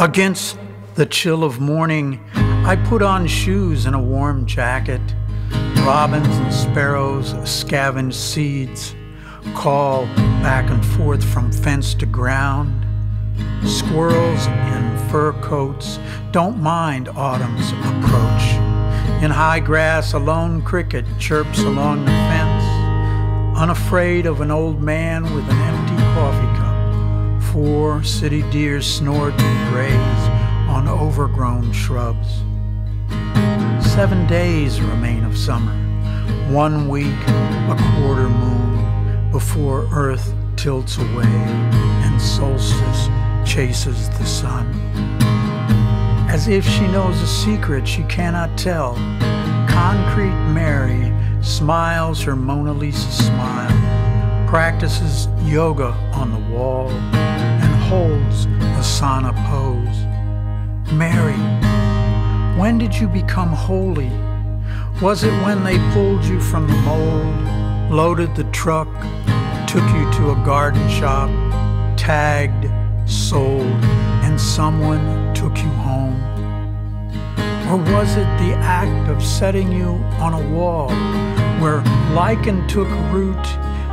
Against the chill of morning, I put on shoes and a warm jacket. Robins and sparrows scavenge seeds, call back and forth from fence to ground. Squirrels in fur coats don't mind autumn's approach. In high grass, a lone cricket chirps along the fence, unafraid of an old man with an empty coffee cup. Four city deer snort and graze on overgrown shrubs. Seven days remain of summer, one week, a quarter moon, before earth tilts away and solstice chases the sun. As if she knows a secret she cannot tell, Concrete Mary smiles her Mona Lisa smile, practices yoga on the wall and holds asana pose. Mary, when did you become holy? Was it when they pulled you from the mold, loaded the truck, took you to a garden shop, tagged, sold, and someone took you home? Or was it the act of setting you on a wall where lichen took root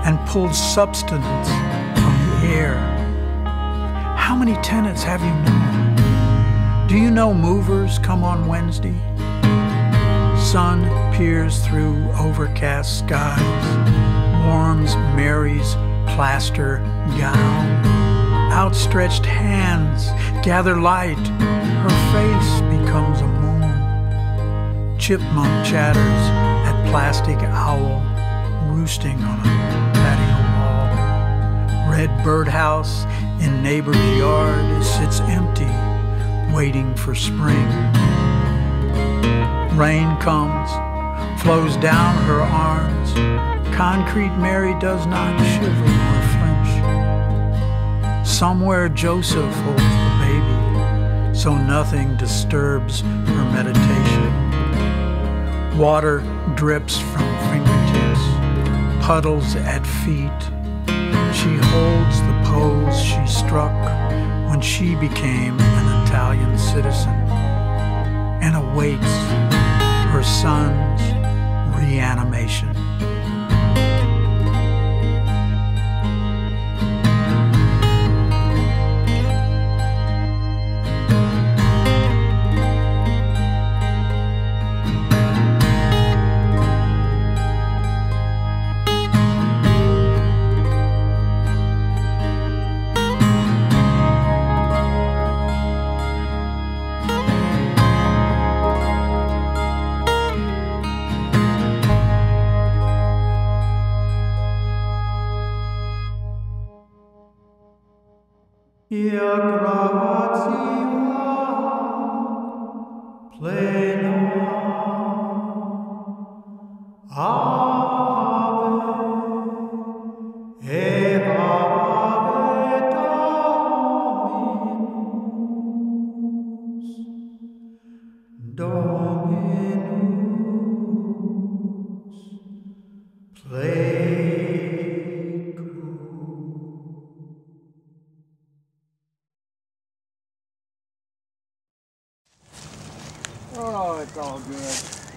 and pulled substance from the air? How many tenants have you known? Do you know movers come on Wednesday? Sun peers through overcast skies, warms Mary's plaster gown. Outstretched hands gather light, her face becomes a. Chipmunk chatters at plastic owl roosting on a patio wall. Red birdhouse in neighbor's yard sits empty, waiting for spring. Rain comes, flows down her arms. Concrete Mary does not shiver or flinch. Somewhere Joseph holds the baby, so nothing disturbs her meditation. Water drips from fingertips, puddles at feet. She holds the pose she struck when she became an Italian citizen and awaits her son's reanimation. Ia gratia. Ave, ave Dominus, Dominus. Oh, it's all good.